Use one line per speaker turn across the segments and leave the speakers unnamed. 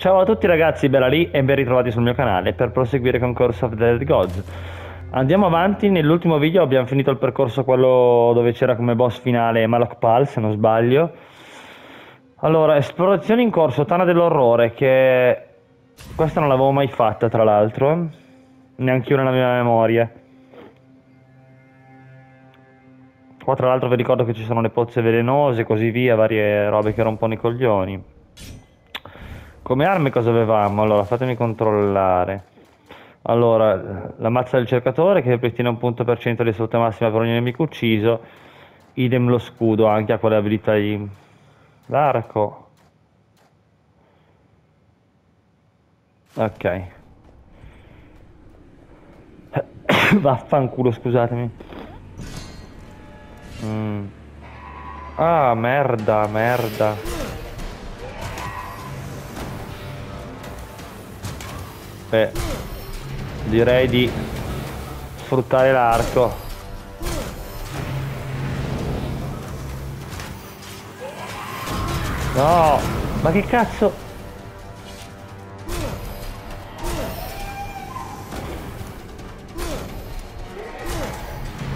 Ciao a tutti ragazzi, Bella lì e ben ritrovati sul mio canale per proseguire con Curse of the Dead Gods. Andiamo avanti, nell'ultimo video abbiamo finito il percorso quello dove c'era come boss finale Malokpal, se non sbaglio. Allora, esplorazione in corso, Tana dell'orrore, che questa non l'avevo mai fatta tra l'altro, neanche io nella mia memoria. Qua tra l'altro vi ricordo che ci sono le pozze velenose e così via, varie robe che rompono i coglioni. Come armi cosa avevamo? Allora, fatemi controllare. Allora, la mazza del cercatore che ripristina un punto per cento di salute massima per ogni nemico ucciso. Idem lo scudo anche a quelle abilità lì. L'arco. Ok. Vaffanculo, scusatemi. Mm. Ah, merda, merda. Beh, direi di sfruttare l'arco. No, ma che cazzo?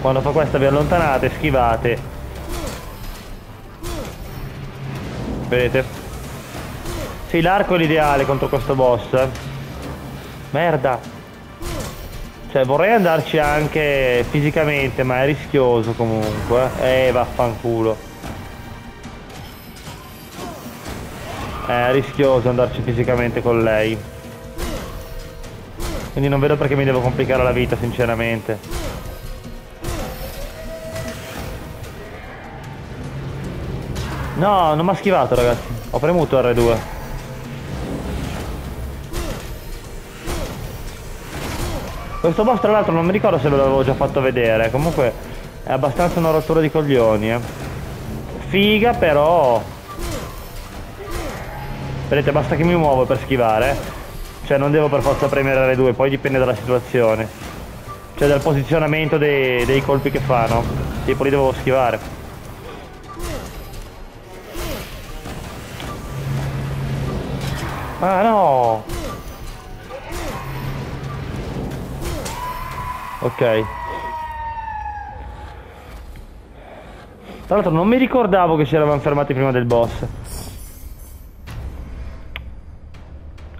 Quando fa questa vi allontanate, schivate. Vedete? Sì, l'arco è l'ideale contro questo boss. Eh. Merda. Cioè, vorrei andarci anche fisicamente, ma è rischioso comunque. Eh, vaffanculo. È rischioso andarci fisicamente con lei. Quindi non vedo perché mi devo complicare la vita, sinceramente. No, non mi ha schivato ragazzi. Ho premuto R2. Questo boss tra l'altro non mi ricordo se ve l'avevo già fatto vedere. Comunque è abbastanza una rottura di coglioni. Eh. Figa però... Vedete, basta che mi muovo per schivare. Cioè non devo per forza premere R2, poi dipende dalla situazione. Cioè dal posizionamento dei, dei colpi che fanno. Tipo li devo schivare. Ah no! Ok. Tra l'altro non mi ricordavo che ci eravamo fermati prima del boss.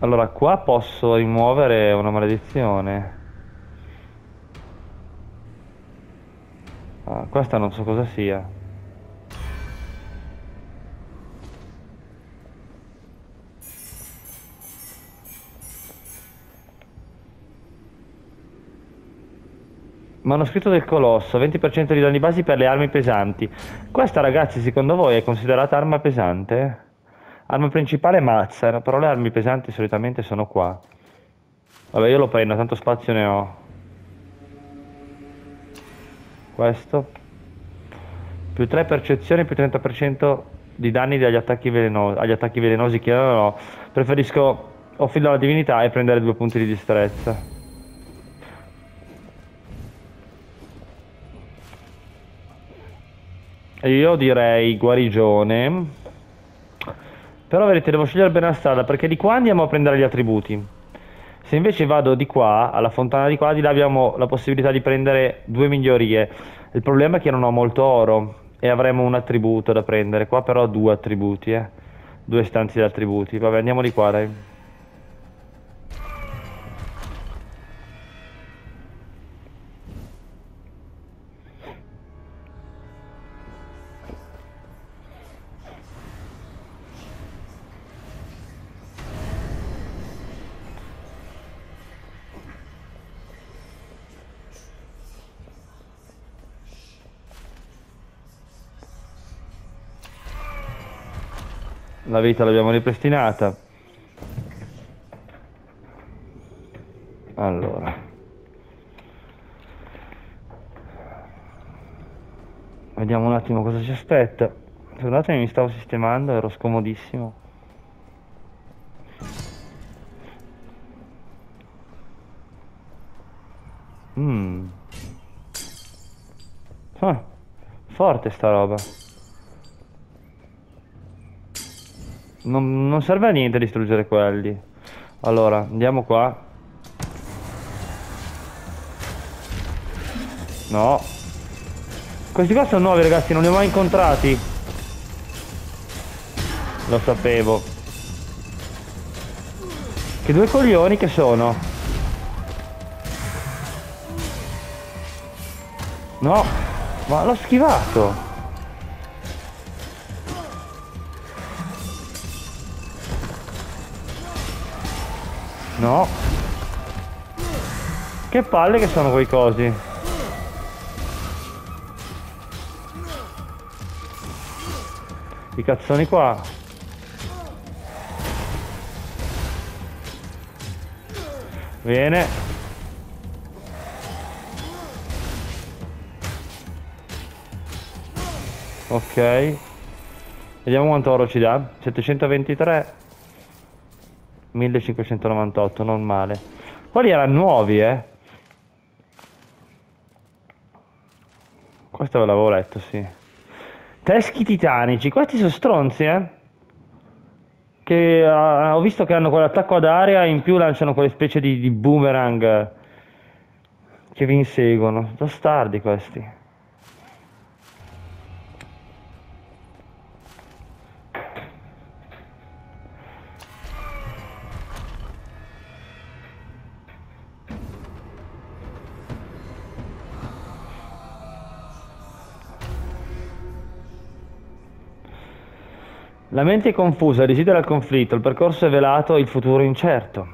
Allora qua posso rimuovere una maledizione. Ah, questa non so cosa sia. Manoscritto del Colosso, 20% di danni basi per le armi pesanti. Questa ragazzi secondo voi è considerata arma pesante? Arma principale mazza, però le armi pesanti solitamente sono qua. Vabbè io lo prendo, tanto spazio ne ho. Questo. Più 3 percezioni, più 30% di danni agli attacchi, velenosi, agli attacchi velenosi che io non ho. Preferisco offrire alla divinità e prendere due punti di destrezza. Io direi guarigione. Però vedete, devo scegliere bene la strada perché di qua andiamo a prendere gli attributi. Se invece vado di qua, alla fontana di qua, di là abbiamo la possibilità di prendere due migliorie. Il problema è che non ho molto oro e avremo un attributo da prendere. Qua però ho due attributi, eh. Due stanze di attributi. Vabbè, andiamo di qua, dai. La vita l'abbiamo ripristinata. Allora. Vediamo un attimo cosa ci aspetta. Scusatemi mi stavo sistemando ero scomodissimo. Mm. ah, forte sta roba Non, non serve a niente distruggere quelli. Allora, andiamo qua. No. Questi qua sono nuovi ragazzi, non li ho mai incontrati. Lo sapevo. Che due coglioni che sono. No, ma l'ho schivato. No. Che palle che sono quei cosi. I cazzoni qua. Viene. Ok. Vediamo quanto oro ci dà. 723. 1598, non male. Quelli erano nuovi, eh. Questo ve l'avevo letto, sì. Teschi titanici, questi sono stronzi, eh. Che uh, ho visto che hanno quell'attacco ad area in più lanciano quelle specie di, di boomerang che vi inseguono. Bastardi questi. La mente è confusa, desidera il conflitto, il percorso è velato, il futuro è incerto.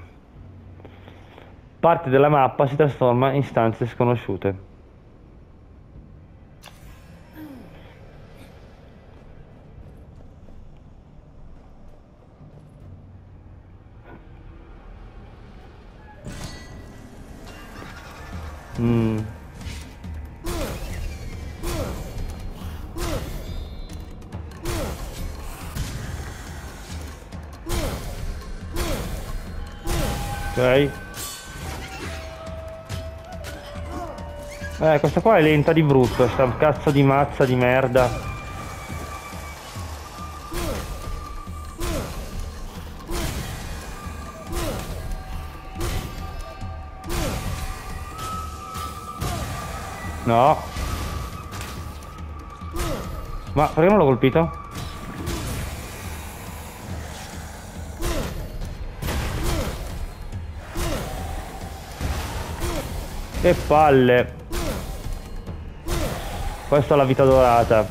Parte della mappa si trasforma in stanze sconosciute. È lenta di brutto, sta cazzo di mazza di merda. No. Ma perché non l'ho colpito? Che palle. Questa è la vita dorata.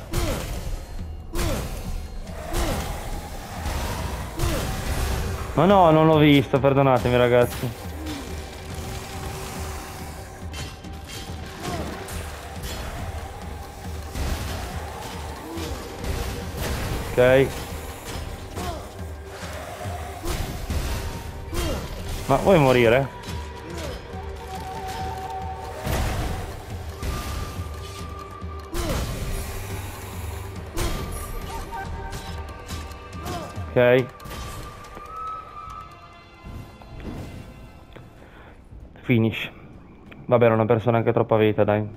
Ma no, non l'ho visto, perdonatemi ragazzi. Ok. Ma vuoi morire? Ok. Finish. Vabbè, era una persona anche troppa vita, dai.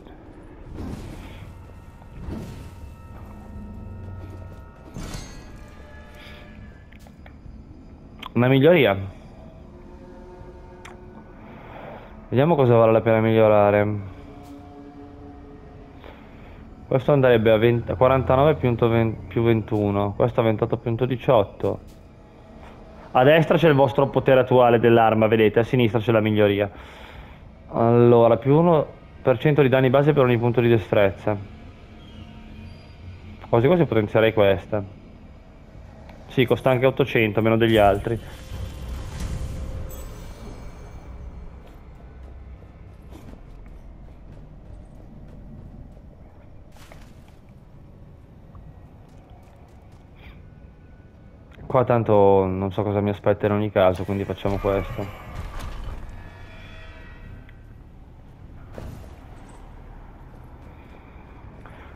Una miglioria. Vediamo cosa vale la pena migliorare. Questo andrebbe a, 20, a 49 più, 20, più 21, questo a 28 più 18. A destra c'è il vostro potere attuale dell'arma, vedete, a sinistra c'è la miglioria. Allora, più 1% di danni base per ogni punto di destrezza. Quasi quasi potenzierei questa. Sì, costa anche 800, meno degli altri. Qua tanto non so cosa mi aspetta in ogni caso, quindi facciamo questo.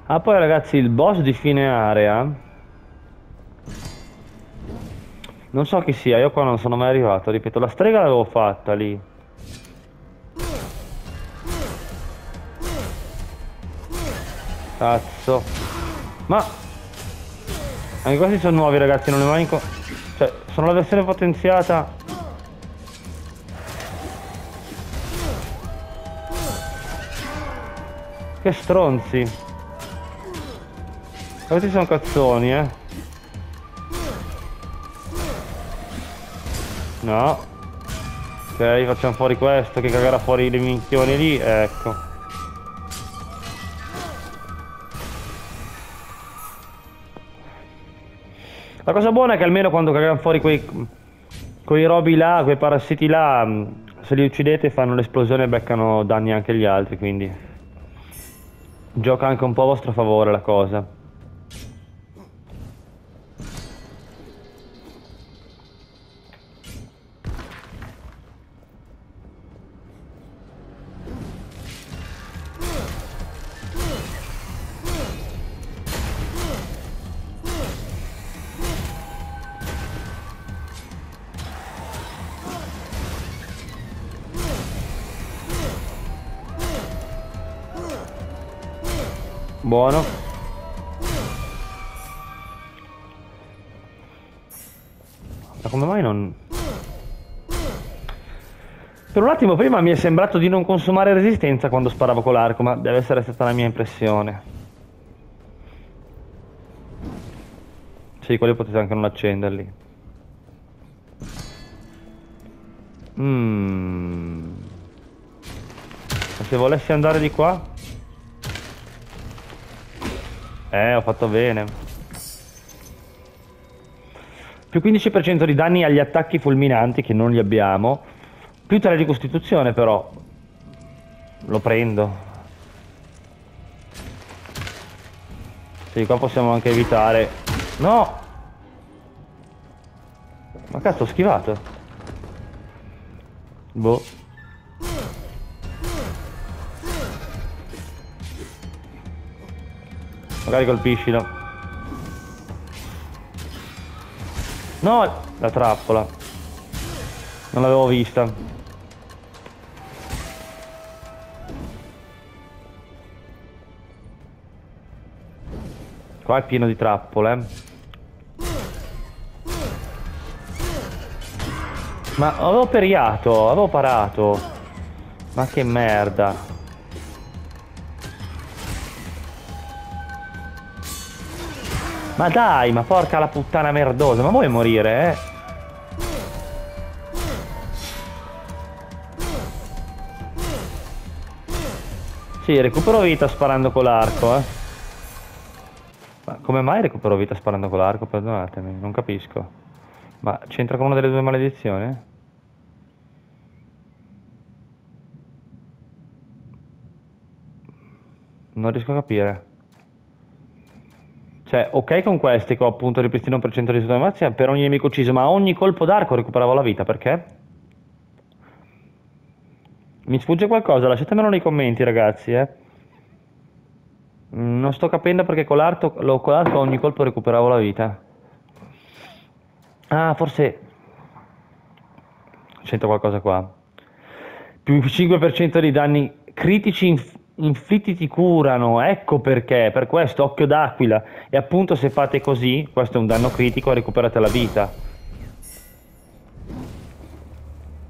Ah, poi ragazzi, il boss di fine area... Non so chi sia, io qua non sono mai arrivato, ripeto, la strega l'avevo fatta lì. Cazzo. Ma anche questi sono nuovi ragazzi, non li incontrati. Cioè, sono la versione potenziata. Che stronzi. Questi sono cazzoni, eh. No. Ok, facciamo fuori questo che cagherà fuori le minchioni lì, ecco. La cosa buona è che almeno quando cagano fuori quei, quei robi là, quei parassiti là, mm, se li uccidete fanno l'esplosione e beccano danni anche agli altri, quindi gioca anche un po' a vostro favore la cosa. Ma come mai non... Per un attimo prima mi è sembrato di non consumare resistenza quando sparavo con l'arco, ma deve essere stata la mia impressione. Sì, quelli potete anche non accenderli. Mmm. Se volessi andare di qua... Eh, ho fatto bene. Più 15% di danni agli attacchi fulminanti, che non li abbiamo. Più 3 di costituzione, però. Lo prendo. Sì, qua possiamo anche evitare. No! Ma cazzo, ho schivato. Boh. Magari colpiscilo. No, la trappola. Non l'avevo vista. Qua è pieno di trappole. Ma avevo periato, avevo parato. Ma che merda. Ma dai, ma porca la puttana merdosa, ma vuoi morire, eh? Sì, recupero vita sparando con l'arco, eh. Ma come mai recupero vita sparando con l'arco? Perdonatemi, non capisco. Ma c'entra con una delle due maledizioni? Non riesco a capire. Cioè, ok con questi che ho appunto ripristino un percento di soddisfazione per ogni nemico ucciso, ma ogni colpo d'arco recuperavo la vita, perché? Mi sfugge qualcosa? Lasciatemelo nei commenti, ragazzi, eh. Non sto capendo perché con l'arco, con l'arco ogni colpo recuperavo la vita. Ah, forse... Sento qualcosa qua. Più 5% di danni critici inflitti ti curano, ecco perché, per questo occhio d'aquila. E appunto se fate così, questo è un danno critico, recuperate la vita.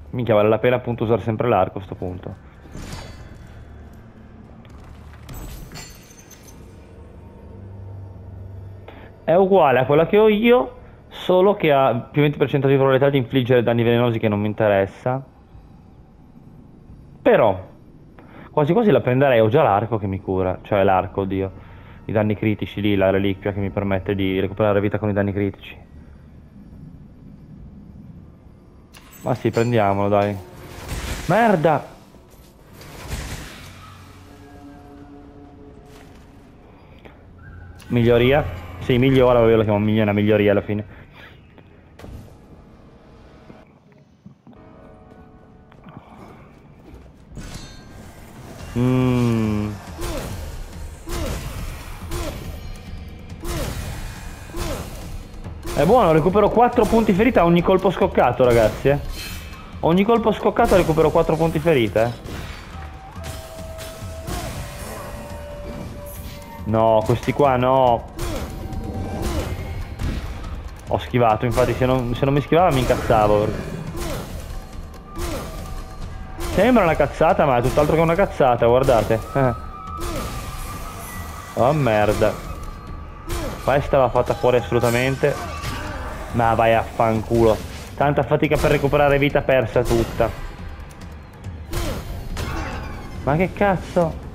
Minchia, vale la pena appunto usare sempre l'arco a questo punto. È uguale a quella che ho io, solo che ha più 20% di probabilità di infliggere danni velenosi che non mi interessa. Però, Quasi quasi la prenderei, ho già l'arco che mi cura, cioè l'arco, oddio, i danni critici lì, la reliquia che mi permette di recuperare vita con i danni critici. Ma sì, prendiamolo, dai. Merda! Miglioria? Sì, migliora, io la chiamo una miglioria alla fine. Buono, recupero 4 punti ferita a ogni colpo scoccato, ragazzi. Eh. Ogni colpo scoccato recupero 4 punti ferita. Eh. No, questi qua no. Ho schivato, infatti se non, se non mi schivava mi incazzavo. Sembra una cazzata, ma è tutt'altro che una cazzata, guardate. Eh. Oh merda. Questa va fatta fuori assolutamente. Ma vai a fanculo. Tanta fatica per recuperare vita persa tutta. Ma che cazzo?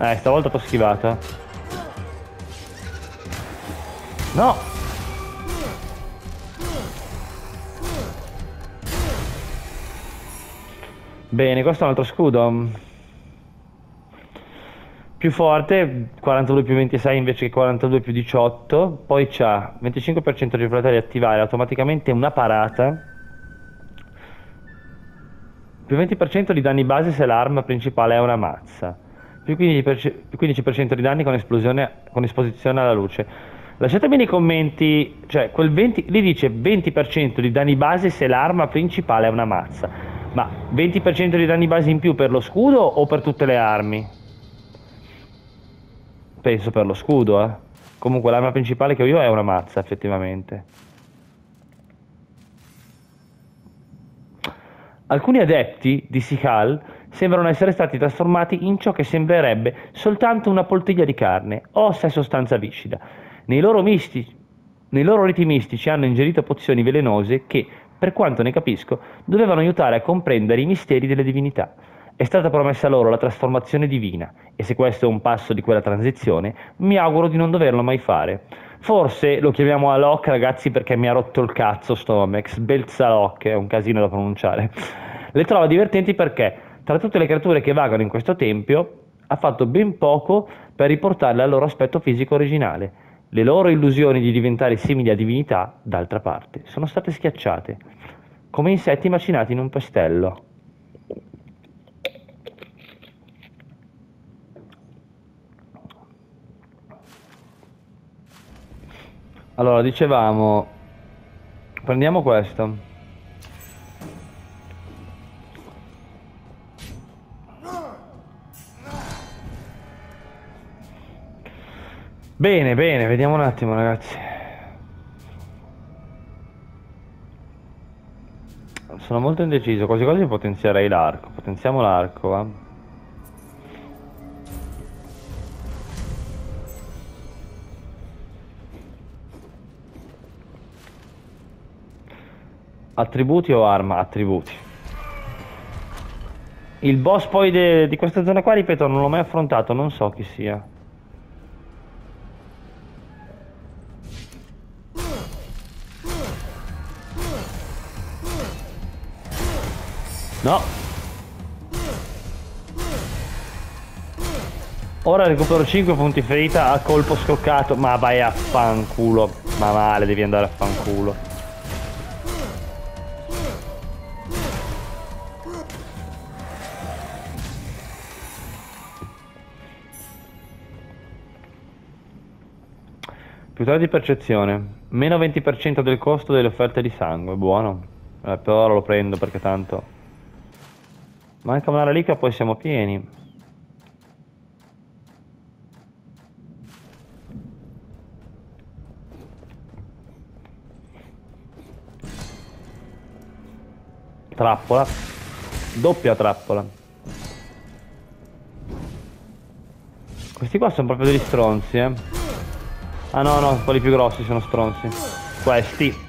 Eh, stavolta t'ho schivata. No! Bene, questo è un altro scudo. Più forte, 42 più 26 invece che 42 più 18. Poi c'ha 25% di probabilità di attivare automaticamente una parata. Più 20% di danni base se l'arma principale è una mazza più 15%, più 15 di danni con, esplosione, con esposizione alla luce. Lasciatemi nei commenti, cioè quel 20, lì dice 20% di danni base se l'arma principale è una mazza, ma 20% di danni base in più per lo scudo o per tutte le armi? Penso per lo scudo, eh. Comunque l'arma principale che ho io è una mazza, effettivamente. Alcuni adepti di Sikal sembrano essere stati trasformati in ciò che sembrerebbe soltanto una poltiglia di carne, ossa e sostanza viscida. Nei loro, mistici, nei loro riti mistici hanno ingerito pozioni velenose che, per quanto ne capisco, dovevano aiutare a comprendere i misteri delle divinità. È stata promessa loro la trasformazione divina e se questo è un passo di quella transizione, mi auguro di non doverlo mai fare. Forse lo chiamiamo Alok, ragazzi, perché mi ha rotto il cazzo Stomex. Belzalok, è un casino da pronunciare. Le trovo divertenti perché, tra tutte le creature che vagano in questo tempio, ha fatto ben poco per riportarle al loro aspetto fisico originale. Le loro illusioni di diventare simili a divinità, d'altra parte, sono state schiacciate, come insetti macinati in un pestello. Allora, dicevamo, prendiamo questo. Bene, bene, vediamo un attimo ragazzi. Sono molto indeciso, quasi quasi potenzierei l'arco. Potenziamo l'arco, va. Eh. Attributi o arma? Attributi. Il boss poi di questa zona qua, ripeto, non l'ho mai affrontato, non so chi sia. No. Ora recupero 5 punti ferita a colpo scoccato. Ma vai a fanculo. Ma male, devi andare a fanculo. 3 di percezione. Meno 20% del costo delle offerte di sangue. Buono. Eh, per lo prendo perché tanto... Manca una reliquia poi siamo pieni. Trappola. Doppia trappola. Questi qua sono proprio degli stronzi, eh. Ah no, no, quelli più grossi sono stronzi. Questi.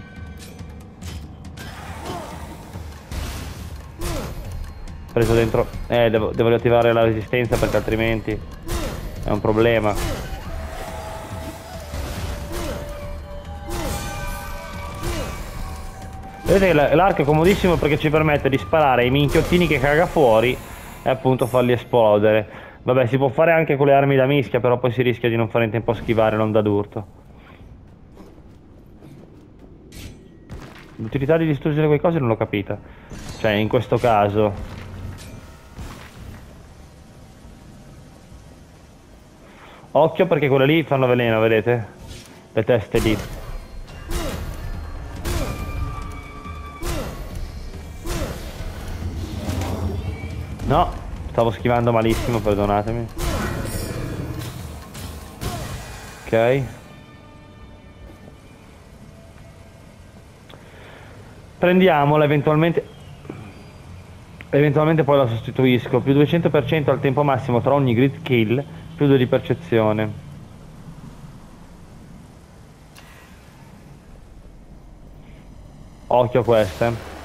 Preso dentro. Eh, devo, devo riattivare la resistenza perché altrimenti è un problema. Vedete l'arco è comodissimo perché ci permette di sparare ai minchiottini che caga fuori e appunto farli esplodere. Vabbè, si può fare anche con le armi da mischia, però poi si rischia di non fare in tempo a schivare l'onda d'urto. L'utilità di distruggere quei cose non l'ho capita. Cioè, in questo caso... Occhio perché quelle lì fanno veleno, vedete? Le teste lì. No, Stavo schivando malissimo, perdonatemi. Ok. Prendiamola eventualmente. Eventualmente poi la sostituisco. Più 200% al tempo massimo tra ogni grid kill, più 2 di percezione. Occhio a queste.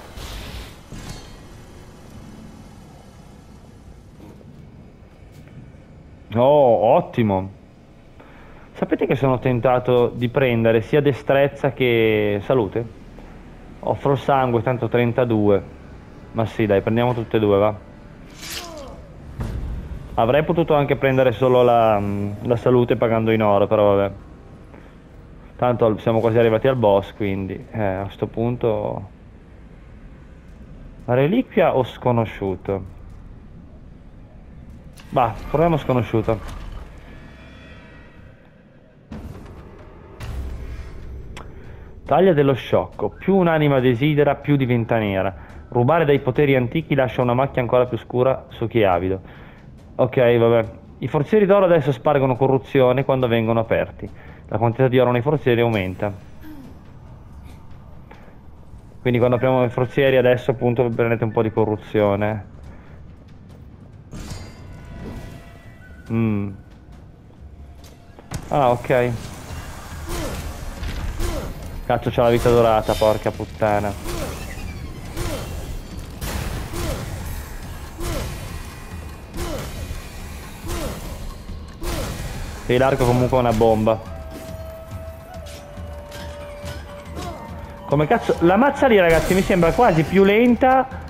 Oh, ottimo. Sapete che sono tentato di prendere sia destrezza che salute? Offro sangue, tanto 32. Ma sì, dai, prendiamo tutte e due, va. Avrei potuto anche prendere solo la, la salute pagando in oro, però vabbè. Tanto siamo quasi arrivati al boss, quindi eh, a questo punto... Reliquia o sconosciuto? Bah, proviamo sconosciuto. Taglia dello sciocco. Più un'anima desidera, più diventa nera. Rubare dai poteri antichi lascia una macchia ancora più scura su chi è avido. Ok, vabbè. I forzieri d'oro adesso spargono corruzione quando vengono aperti. La quantità di oro nei forzieri aumenta. Quindi quando apriamo i forzieri adesso appunto prendete un po' di corruzione. Mm. Ah, ok. Cazzo c'ha la vita dorata, porca puttana. Sì, l'arco comunque è una bomba. Come cazzo... La mazza lì, ragazzi, mi sembra quasi più lenta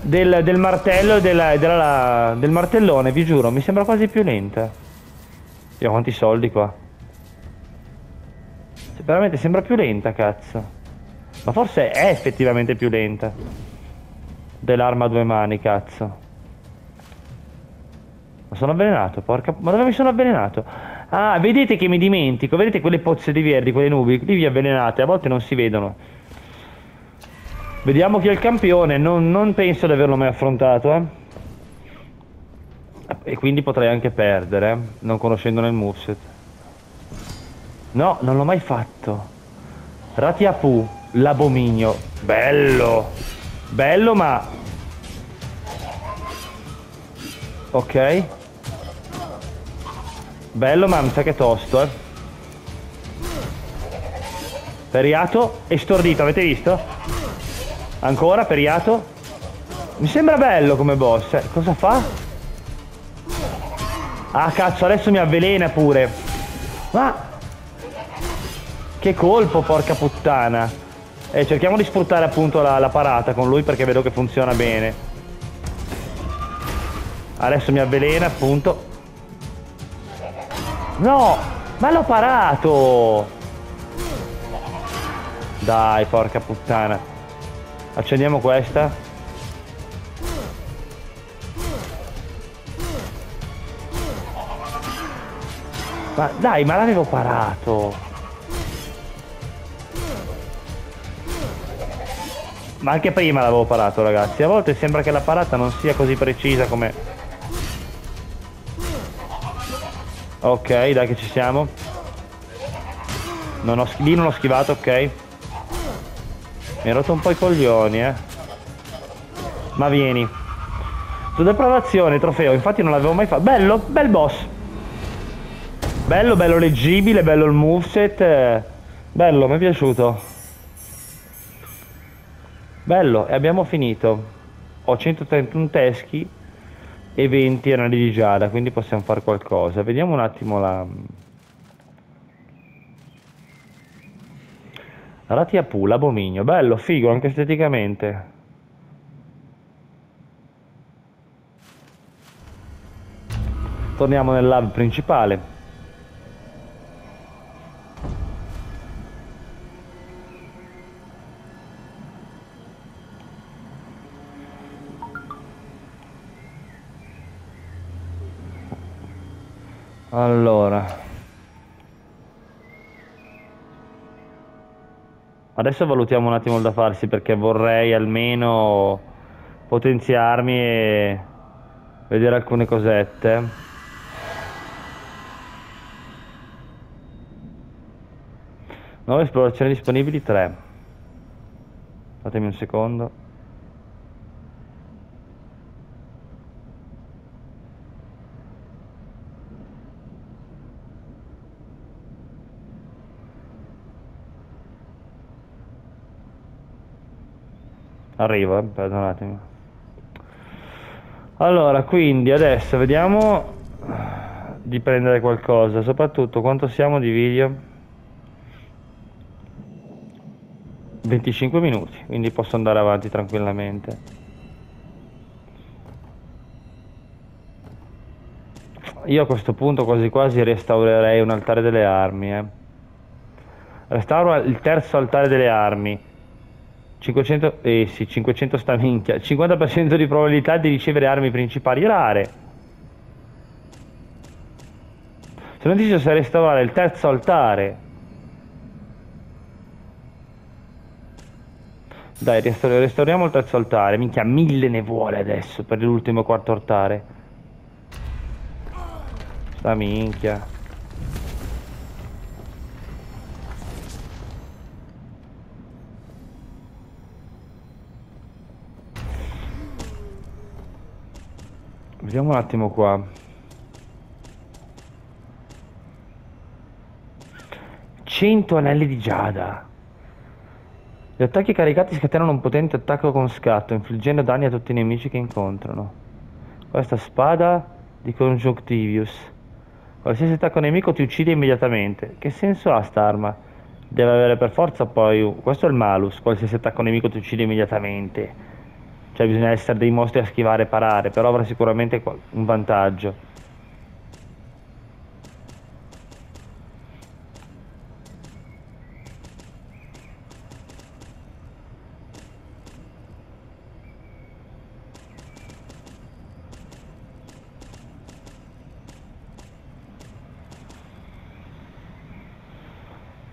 del, del martello e della, della, del martellone, vi giuro, mi sembra quasi più lenta. Dio, quanti soldi qua. Cioè, veramente sembra più lenta, cazzo. Ma forse è effettivamente più lenta. Dell'arma a due mani, cazzo. Ma sono avvelenato, porca... Ma dove mi sono avvelenato? Ah, vedete che mi dimentico, vedete quelle pozze di verdi, quelle nubi, lì vi avvelenate, a volte non si vedono. Vediamo chi è il campione, non, non penso di averlo mai affrontato, eh. E quindi potrei anche perdere, eh, non conoscendone il moveset. No, non l'ho mai fatto. Ratiapu, l'abominio. Bello. Bello, ma... Ok. Bello, ma mi sa che è tosto, eh. Periato e stordito, avete visto? Ancora, periato. Mi sembra bello come boss. Eh, cosa fa? Ah, cazzo, adesso mi avvelena pure. Ma... Che colpo, porca puttana. Eh, cerchiamo di sfruttare appunto la, la parata con lui perché vedo che funziona bene. Adesso mi avvelena, appunto. No! Ma l'ho parato! Dai, porca puttana. Accendiamo questa. Ma dai, ma l'avevo parato. Ma anche prima l'avevo parato, ragazzi. A volte sembra che la parata non sia così precisa come... Ok, dai che ci siamo. Non ho, lì non ho schivato, ok. Mi hai rotto un po' i coglioni, eh. Ma vieni. Su depravazione, trofeo, infatti non l'avevo mai fatto. Bello, bel boss. Bello, bello leggibile, bello il moveset. Bello, mi è piaciuto. Bello, e abbiamo finito. Ho 131 teschi e 20 anali di giada, quindi possiamo fare qualcosa. Vediamo un attimo la... Ratia Poo, l'abominio, bello, figo anche esteticamente. Torniamo nel lab principale. Allora, Adesso valutiamo un attimo il da farsi perché vorrei almeno potenziarmi e vedere alcune cosette. Nuove esplorazioni disponibili 3. Fatemi un secondo. Arrivo, eh, perdonatemi. Allora, quindi adesso vediamo di prendere qualcosa, soprattutto quanto siamo di video? 25 minuti, quindi posso andare avanti tranquillamente. Io a questo punto quasi quasi restaurerei un altare delle armi, eh. Restauro il terzo altare delle armi 500, eh sì, 500 sta minchia, 50% di probabilità di ricevere armi principali rare. Sono deciso se restaurare il terzo altare. Dai, restauriamo il terzo altare. Minchia, mille ne vuole adesso per l'ultimo quarto altare. Sta minchia. Vediamo un attimo qua. 100 anelli di giada. Gli attacchi caricati scatenano un potente attacco con scatto, infliggendo danni a tutti i nemici che incontrano. Questa spada di Conjunctivius. Qualsiasi attacco nemico ti uccide immediatamente. Che senso ha sta arma? Deve avere per forza poi... Questo è il malus. Qualsiasi attacco nemico ti uccide immediatamente. Cioè bisogna essere dei mostri a schivare e parare, però avrà sicuramente un vantaggio.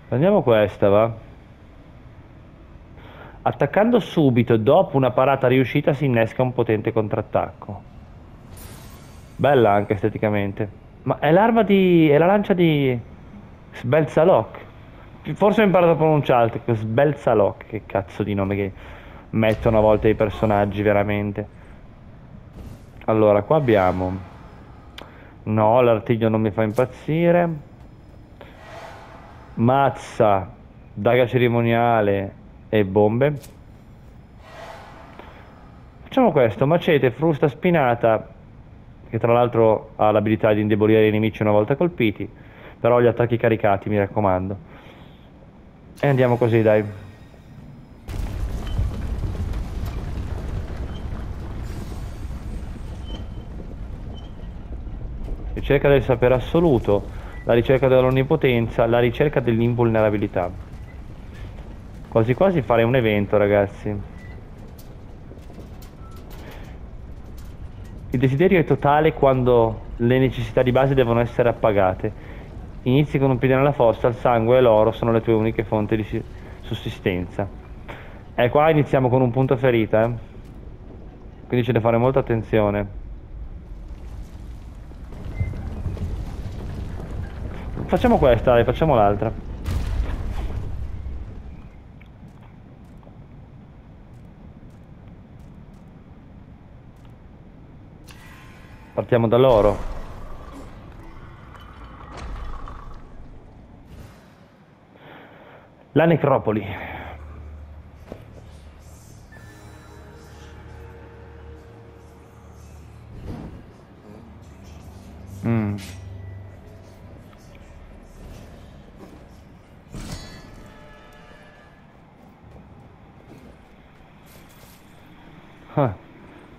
Prendiamo questa, va? Attaccando subito dopo una parata riuscita si innesca un potente contrattacco. Bella anche esteticamente. Ma è l'arma di... è la lancia di... Sbelzalok. Forse ho imparato a pronunciarlo, Sbelzalok, che cazzo di nome che mettono a volte i personaggi veramente. Allora, qua abbiamo... No, l'artiglio non mi fa impazzire. Mazza, daga cerimoniale, e bombe. Facciamo questo, macete, frusta spinata, che tra l'altro ha l'abilità di indebolire i nemici una volta colpiti, però gli attacchi caricati, mi raccomando. E andiamo così, dai. Ricerca del sapere assoluto, la ricerca dell'onnipotenza, la ricerca dell'invulnerabilità. Quasi quasi fare un evento, ragazzi. Il desiderio è totale quando le necessità di base devono essere appagate. Inizi con un piede nella fossa, il sangue e l'oro sono le tue uniche fonti di sussistenza. E qua iniziamo con un punto ferita, eh. Quindi c'è da fare molta attenzione. Facciamo questa, dai, facciamo l'altra. Partiamo dall'oro. La necropoli. Mm.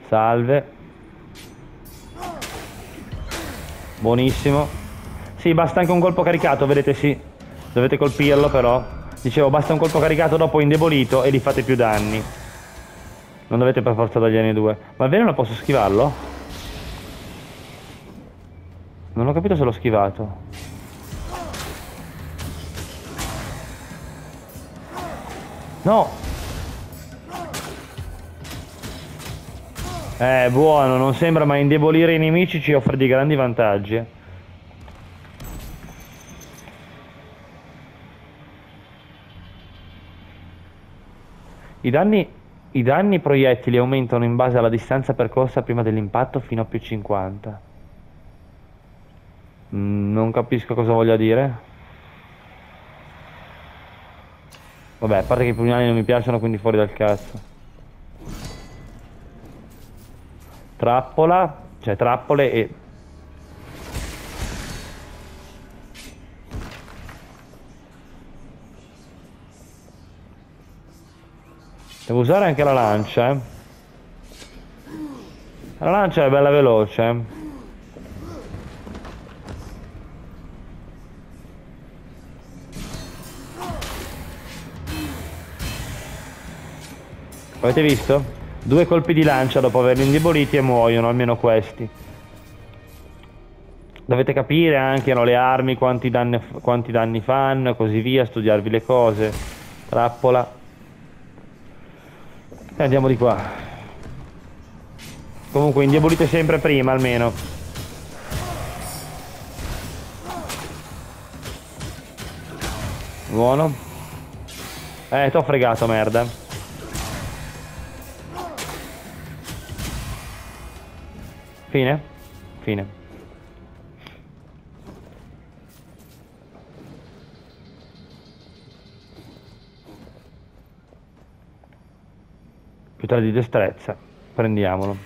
Salve. Buonissimo. Sì, basta anche un colpo caricato, vedete sì. Dovete colpirlo però. Dicevo, basta un colpo caricato dopo indebolito e gli fate più danni. Non dovete per forza tagliarne due. Ma il veleno posso schivarlo? Non ho capito se l'ho schivato. No! Eh, buono, non sembra, ma indebolire i nemici ci offre dei grandi vantaggi. eh. I danni, I danni proiettili aumentano in base alla distanza percorsa prima dell'impatto fino a più 50. Mm, non capisco cosa voglia dire. Vabbè, a parte che i pugnali non mi piacciono, quindi fuori dal cazzo. Trappola, cioè trappole e... Devo usare anche la lancia, eh. La lancia è bella veloce, eh. Avete visto? Due colpi di lancia dopo averli indeboliti e muoiono, almeno questi. Dovete capire anche no, le armi, quanti danni, quanti danni fanno così via, studiarvi le cose. Trappola. E andiamo di qua. Comunque indebolite sempre prima almeno. Buono. Eh, t'ho fregato, merda. Fine? Fine. Più tre di destrezza. Prendiamolo.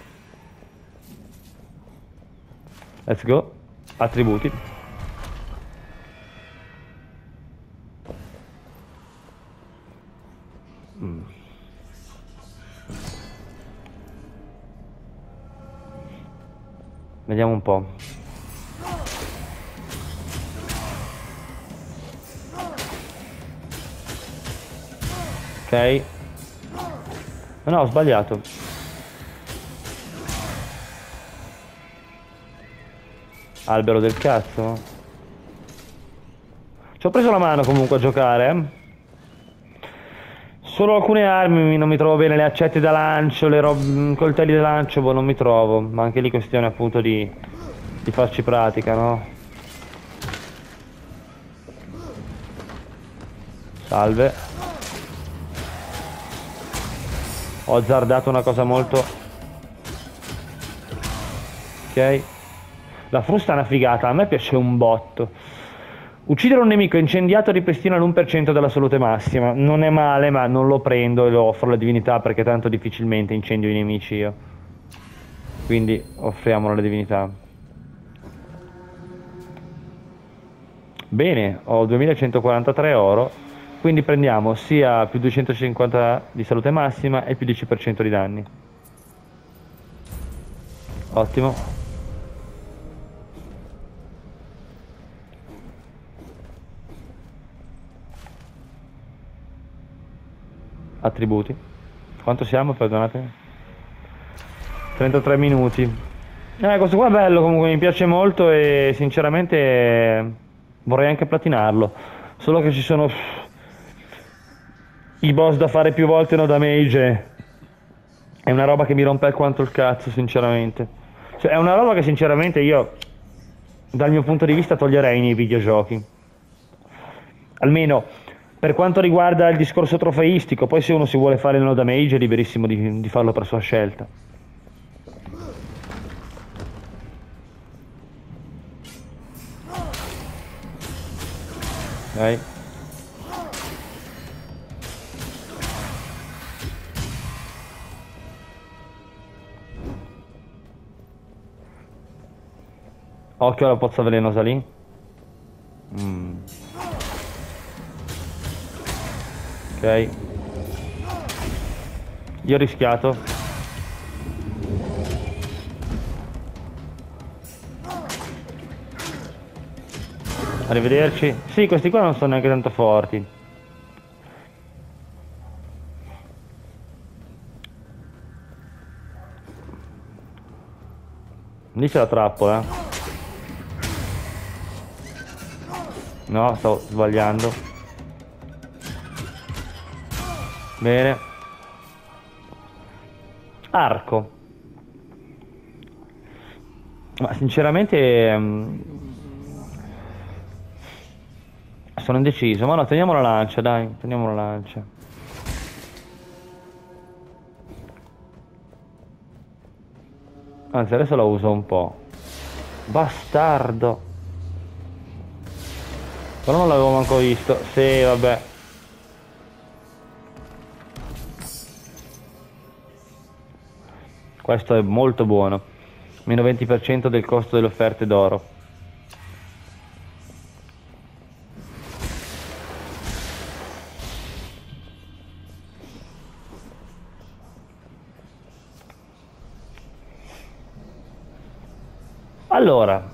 Let's go. Attributi. Vediamo un po'. Ok. No, no, ho sbagliato. Albero del cazzo. Ci ho preso la mano comunque a giocare. Solo alcune armi non mi trovo bene, le accette da lancio, le mm, coltelli da lancio, boh, non mi trovo. Ma anche lì questione appunto di, di farci pratica, no? Salve. Ho azzardato una cosa molto... Ok. La frusta è una figata, a me piace un botto. Uccidere un nemico incendiato ripristina l'1% della salute massima. Non è male, ma non lo prendo e lo offro alla divinità perché tanto difficilmente incendio i nemici io. Quindi offriamolo alla divinità. Bene, ho 2143 oro. Quindi prendiamo sia più 250 di salute massima e più 10% di danni. Ottimo. Attributi. Quanto siamo? Perdonatemi. 33 minuti. Eh, questo qua è bello comunque, mi piace molto e sinceramente vorrei anche platinarlo. Solo che ci sono i boss da fare più volte no da mage. È una roba che mi rompe alquanto il cazzo, sinceramente. Cioè, è una roba che sinceramente io, dal mio punto di vista, toglierei nei videogiochi. Almeno per quanto riguarda il discorso trofeistico, poi se uno si vuole fare il no damage è liberissimo di, di farlo per sua scelta. Ok. Occhio alla pozza velenosa lì. Mm. Io ho rischiato. Arrivederci. Sì, questi qua non sono neanche tanto forti. Lì c'è la trappola. eh. No, sto sbagliando. Bene. Arco. Ma sinceramente... mm, sono indeciso. Ma no, teniamo la lancia, dai. Teniamo la lancia. Anzi, adesso la uso un po'. Bastardo. Però non l'avevo manco visto. Sì, vabbè. Questo è molto buono. Meno 20% del costo delle offerte d'oro. Allora,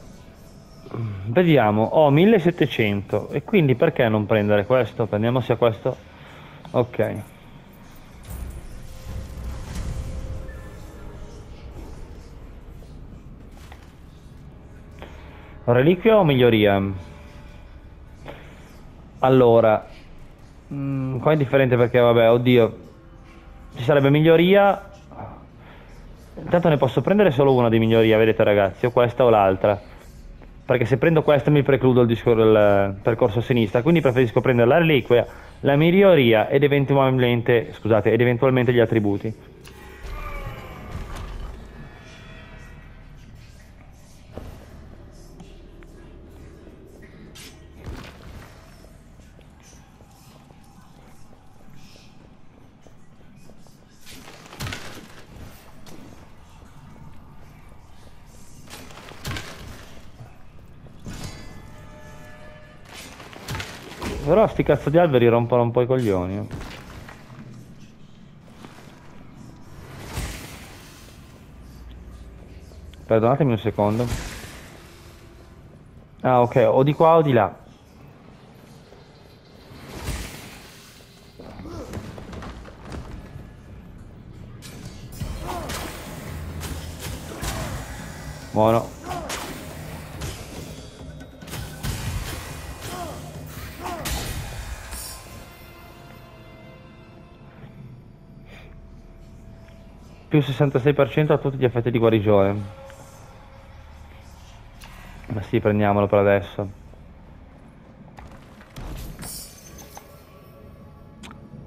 vediamo, ho 1700 e quindi perché non prendere questo? Prendiamo sia questo. Ok. Reliquia o miglioria? Allora, mm, qua è differente perché vabbè, oddio, ci sarebbe miglioria. Intanto ne posso prendere solo una di miglioria, vedete ragazzi, o questa o l'altra. Perché se prendo questa mi precludo il, il percorso a sinistra, quindi preferisco prendere la reliquia, la miglioria ed eventualmente, scusate, ed eventualmente gli attributi. Però sti cazzo di alberi rompono un po' i coglioni. Perdonatemi un secondo. Ah ok, o di qua o di là. Buono. Più 66% a tutti gli effetti di guarigione. Ma sì, prendiamolo per adesso.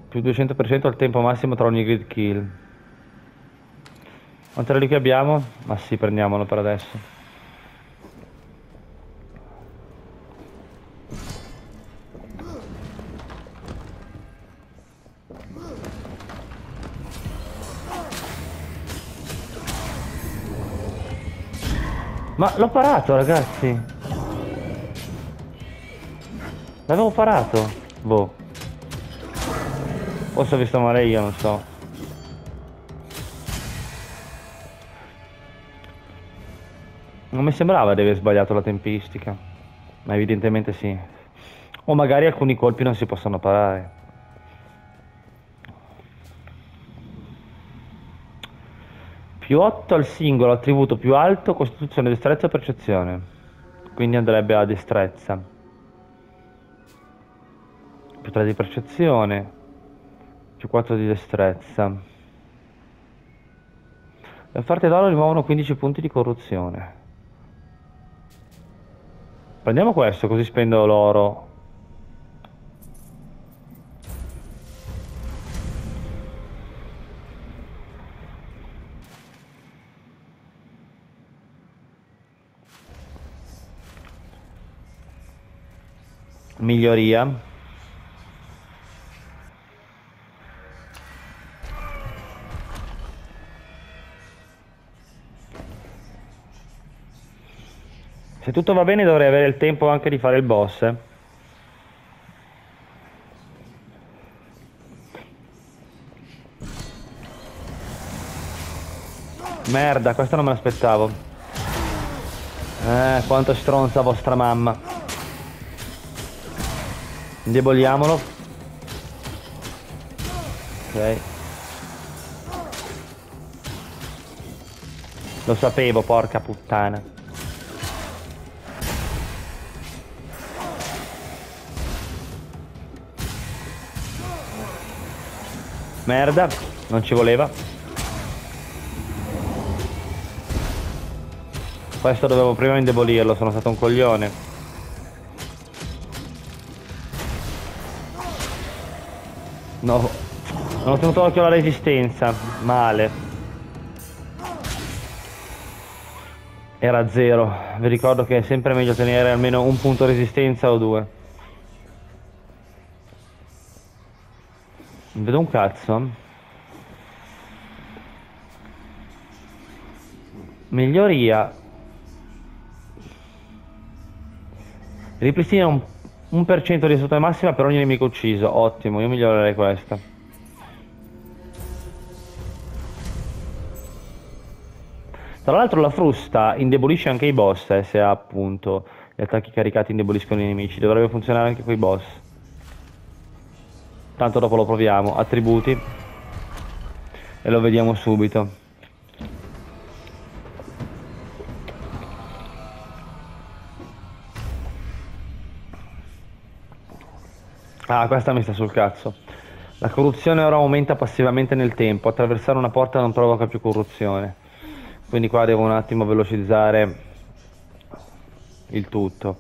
Più 200% al tempo massimo tra ogni grid kill. Quante reliquie abbiamo? Ma sì, prendiamolo per adesso. Ma l'ho parato, ragazzi. L'avevo parato. Boh. Forse ho visto male io, non so. Non mi sembrava di aver sbagliato la tempistica. Ma evidentemente sì. O magari alcuni colpi non si possono parare. Più 8 al singolo, attributo più alto, costituzione, destrezza percezione. Quindi andrebbe a destrezza. Più 3 di percezione. Più 4 di destrezza. Le offerte d'oro rimuovono 15 punti di corruzione. Prendiamo questo così spendo l'oro. Miglioria. Se tutto va bene dovrei avere il tempo anche di fare il boss. eh. Merda, questo non me l'aspettavo. Eh, quanto stronza vostra mamma. Indeboliamolo. Ok. Lo sapevo, porca puttana. Merda, non ci voleva. Questo dovevo prima indebolirlo, sono stato un coglione. No, non ho tenuto occhio alla resistenza. Male. Era zero. Vi ricordo che è sempre meglio tenere almeno un punto resistenza o due. Non vedo un cazzo. Miglioria. Ripristina un, un per cento di salute massima per ogni nemico ucciso. Ottimo, io migliorerei questa. Tra l'altro la frusta indebolisce anche i boss, eh, se appunto gli attacchi caricati indeboliscono i nemici. Dovrebbe funzionare anche con i boss. Tanto dopo lo proviamo. Attributi. E lo vediamo subito. Ah, questa mi sta sul cazzo. La corruzione ora aumenta passivamente nel tempo. Attraversare una porta non provoca più corruzione. Quindi qua devo un attimo velocizzare il tutto.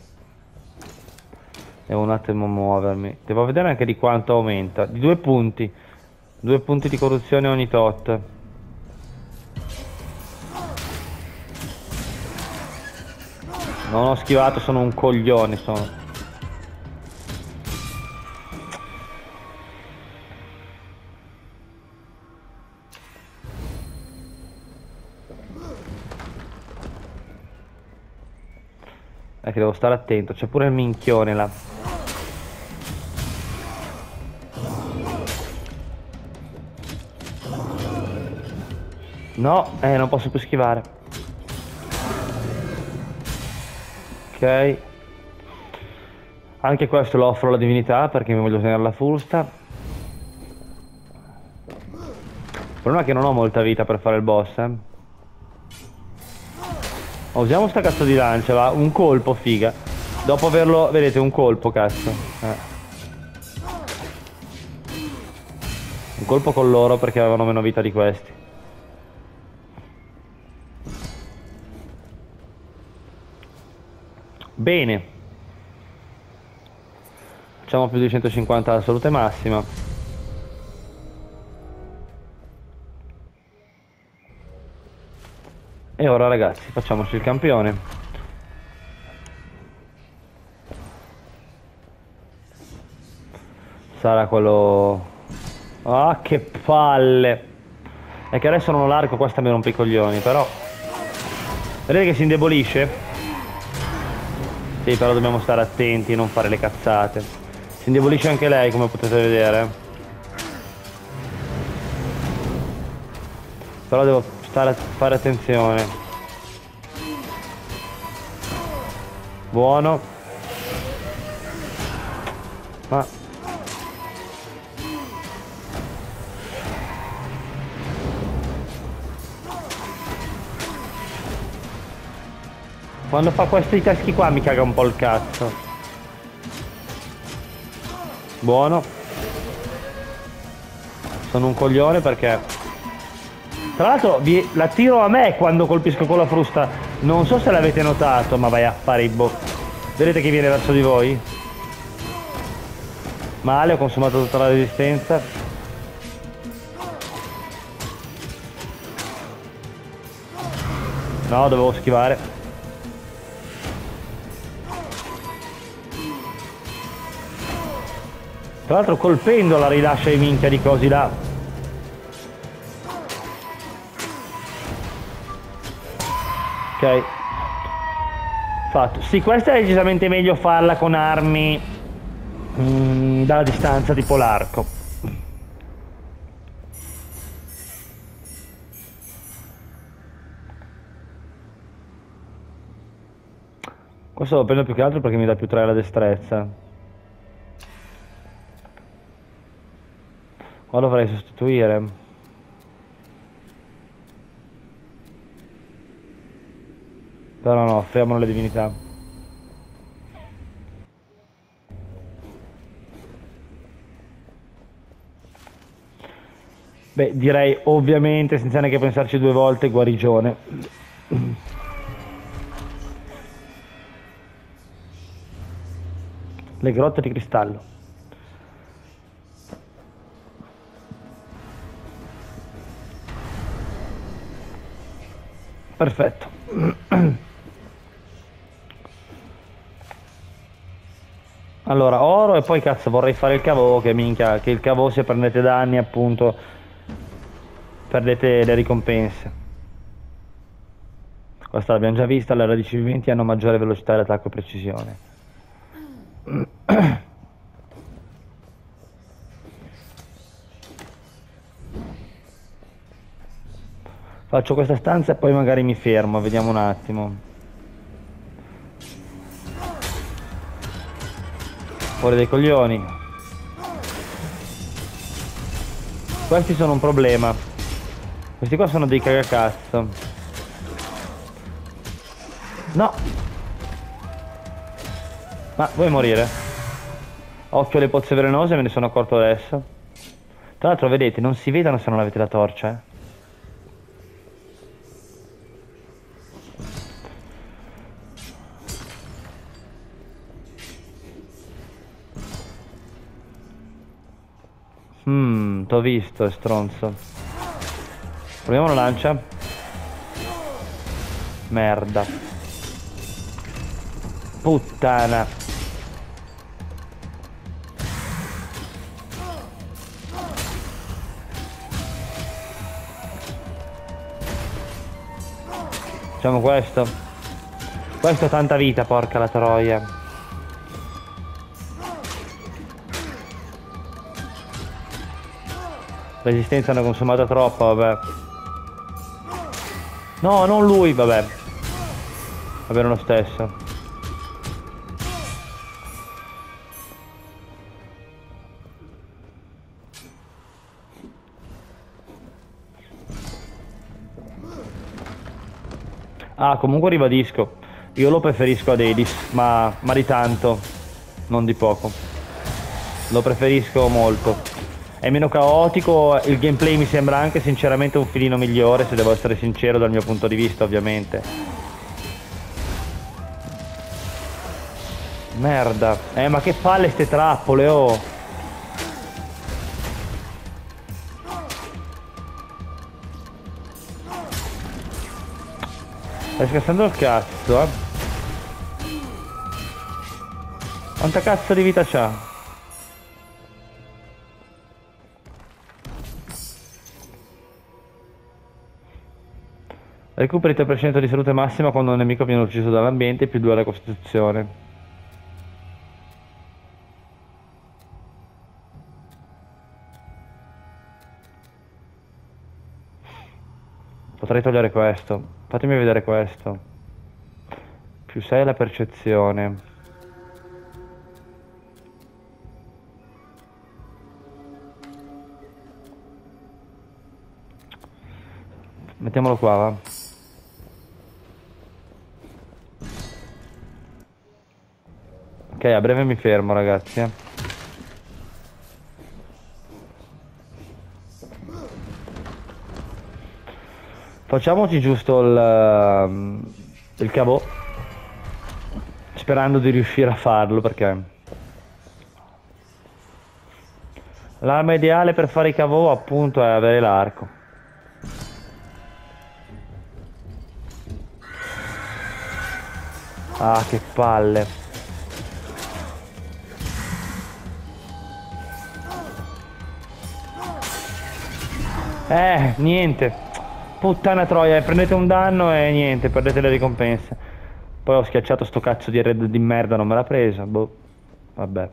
Devo un attimo muovermi. Devo vedere anche di quanto aumenta. Di due punti. Due punti di corruzione ogni tot. Non ho schivato, sono un coglione, sono. Che devo stare attento, c'è pure il minchione là. No, eh, non posso più schivare. Ok. Anche questo lo offro alla divinità perché mi voglio tenere la frusta. Il problema è che non ho molta vita per fare il boss, eh. Usiamo sta cazzo di lancia, va. Un colpo, figa. Dopo averlo... Vedete, un colpo, cazzo. Eh. Un colpo con loro perché avevano meno vita di questi. Bene. Facciamo più di 150 alla salute massima. E ora ragazzi facciamoci il campione. Sarà quello... Ah che palle! È che adesso non ho l'arco, questa mi rompe i coglioni, però... Vedete che si indebolisce? Sì, però dobbiamo stare attenti, non fare le cazzate. Si indebolisce anche lei, come potete vedere. Però devo stare, fare attenzione. Buono. Ma... Quando fa questi caschi qua mi caga un po' il cazzo. Buono. Sono un coglione perché tra l'altro la tiro a me quando colpisco con la frusta. Non so se l'avete notato, ma vai a fare i bo... Vedete che viene verso di voi? Male, ho consumato tutta la resistenza. No, dovevo schivare. Tra l'altro colpendo la rilascia i minchia di cosi là. Fatto. Sì, questa è decisamente meglio farla con armi mm, dalla distanza, tipo l'arco. Questo lo prendo più che altro perché mi dà più 3 la destrezza. Qua dovrei sostituire. No, no, no, fermano le divinità. Beh, direi ovviamente, senza neanche pensarci due volte, guarigione. Le grotte di cristallo. Perfetto. Allora, oro e poi cazzo vorrei fare il cavo che minchia, che il cavo se prendete danni appunto perdete le ricompense. Questa l'abbiamo già vista, le radici viventi hanno maggiore velocità di attacco e precisione. Faccio questa stanza e poi magari mi fermo, vediamo un attimo. Fuori dei coglioni. Questi sono un problema. Questi qua sono dei cagacazzo. No! Ma vuoi morire? Occhio alle pozze velenose, me ne sono accorto adesso. Tra l'altro, vedete, non si vedono se non avete la torcia, eh. Mmm, t'ho visto, stronzo. Proviamo la lancia. Merda. Puttana. Facciamo questo. Questo ha tanta vita, porca la troia. Resistenza hanno consumato troppo, vabbè. No, non lui, vabbè. Va lo stesso. Ah, comunque ribadisco. Io lo preferisco ad Edis, ma, ma di tanto, non di poco. Lo preferisco molto è meno caotico, il gameplay mi sembra anche sinceramente un filino migliore, se devo essere sincero dal mio punto di vista ovviamente. Merda. Eh ma che palle ste trappole, oh. Stai scherzando il cazzo, eh. Quanta cazzo di vita c'ha? Recuperi 3% di salute massima quando un nemico viene ucciso dall'ambiente più 2 alla costituzione. Potrei togliere questo. Fatemi vedere questo. Più 6 alla percezione. Mettiamolo qua, va. Ok, a breve mi fermo ragazzi. Eh. Facciamoci giusto il, ehm, il cavo. Sperando di riuscire a farlo perché... L'arma ideale per fare i cavo appunto è avere l'arco. Ah, che palle. Eh, niente. Puttana troia, prendete un danno e niente, perdete le ricompense. Poi ho schiacciato sto cazzo di red di merda, non me l'ha presa. Boh. Vabbè.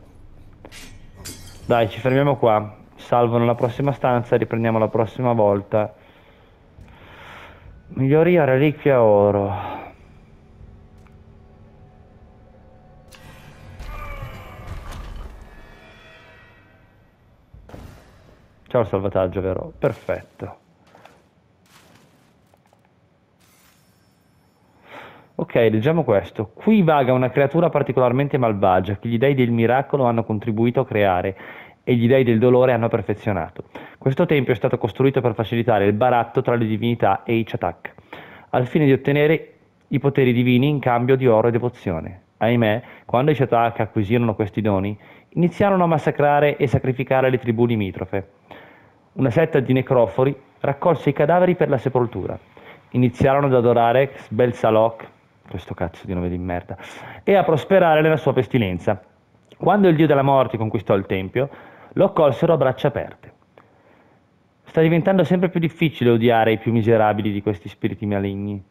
Dai, ci fermiamo qua. Salvo nella prossima stanza e riprendiamo la prossima volta. Miglioria reliquia oro. Ciao il salvataggio, vero? Perfetto. Ok, leggiamo questo. Qui vaga una creatura particolarmente malvagia che gli dei del miracolo hanno contribuito a creare e gli dei del dolore hanno perfezionato. Questo tempio è stato costruito per facilitare il baratto tra le divinità e i Chatak, al fine di ottenere i poteri divini in cambio di oro e devozione. ahimè, quando i Shatak acquisirono questi doni, iniziarono a massacrare e sacrificare le tribù limitrofe. Una setta di necrofori raccolse i cadaveri per la sepoltura. Iniziarono ad adorare Sbelsalok, questo cazzo di nome di merda, e a prosperare nella sua pestilenza. Quando il dio della morte conquistò il tempio, lo accolsero a braccia aperte. Sta diventando sempre più difficile odiare i più miserabili di questi spiriti maligni.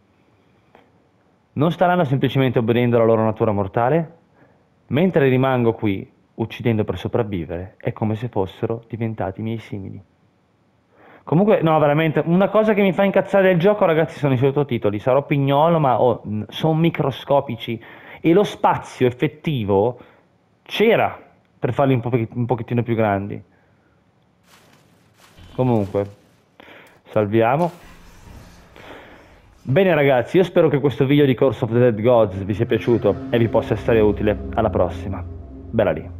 Non staranno semplicemente obbedendo alla loro natura mortale? Mentre rimango qui, uccidendo per sopravvivere, è come se fossero diventati miei simili. Comunque, no, veramente, una cosa che mi fa incazzare del gioco, ragazzi, sono i sottotitoli. Sarò pignolo, ma oh, sono microscopici. E lo spazio effettivo c'era per farli un, po un pochettino più grandi. Comunque, salviamo. Bene ragazzi, io spero che questo video di Course of the Dead Gods vi sia piaciuto e vi possa essere utile. Alla prossima. Bella lì.